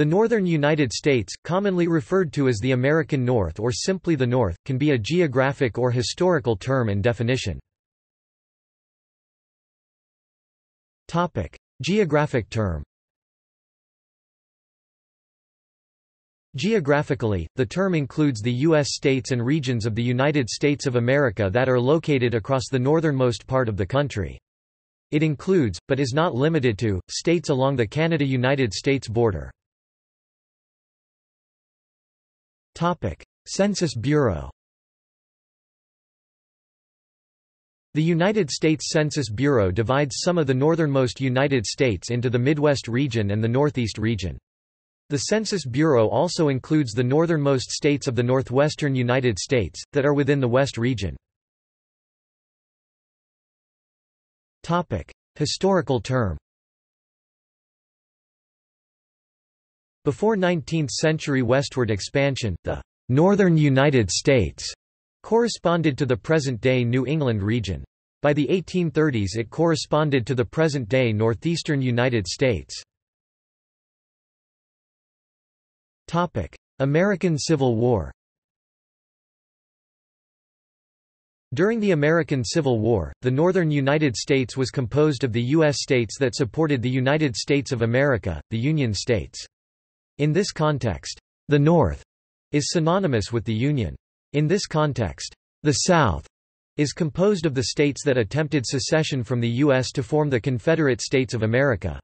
The northern United States, commonly referred to as the American North or simply the North, can be a geographic or historical term and definition. Geographic term Geographically, the term includes the U.S. states and regions of the United States of America that are located across the northernmost part of the country. It includes, but is not limited to, states along the Canada-United States border. Census Bureau The United States Census Bureau divides some of the northernmost United States into the Midwest region and the Northeast region. The Census Bureau also includes the northernmost states of the northwestern United States, that are within the West region. Historical term Before 19th-century westward expansion, the «northern United States» corresponded to the present-day New England region. By the 1830s it corresponded to the present-day northeastern United States. American Civil War During the American Civil War, the northern United States was composed of the U.S. states that supported the United States of America, the Union States. In this context, the North is synonymous with the Union. In this context, the South is composed of the states that attempted secession from the U.S. to form the Confederate States of America.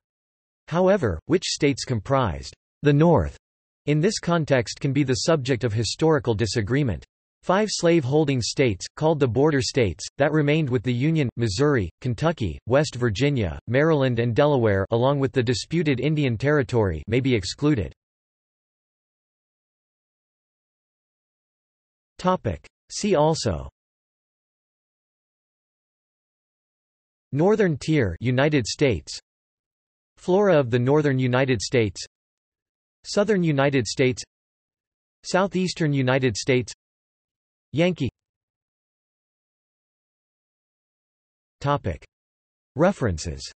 However, which states comprised the North in this context can be the subject of historical disagreement. Five slave-holding states, called the border states, that remained with the Union, Missouri, Kentucky, West Virginia, Maryland and Delaware along with the disputed Indian Territory may be excluded. See also. Northern Tier United States. Flora of the Northern United States. Southern United States. Southeastern United States. Yankee. References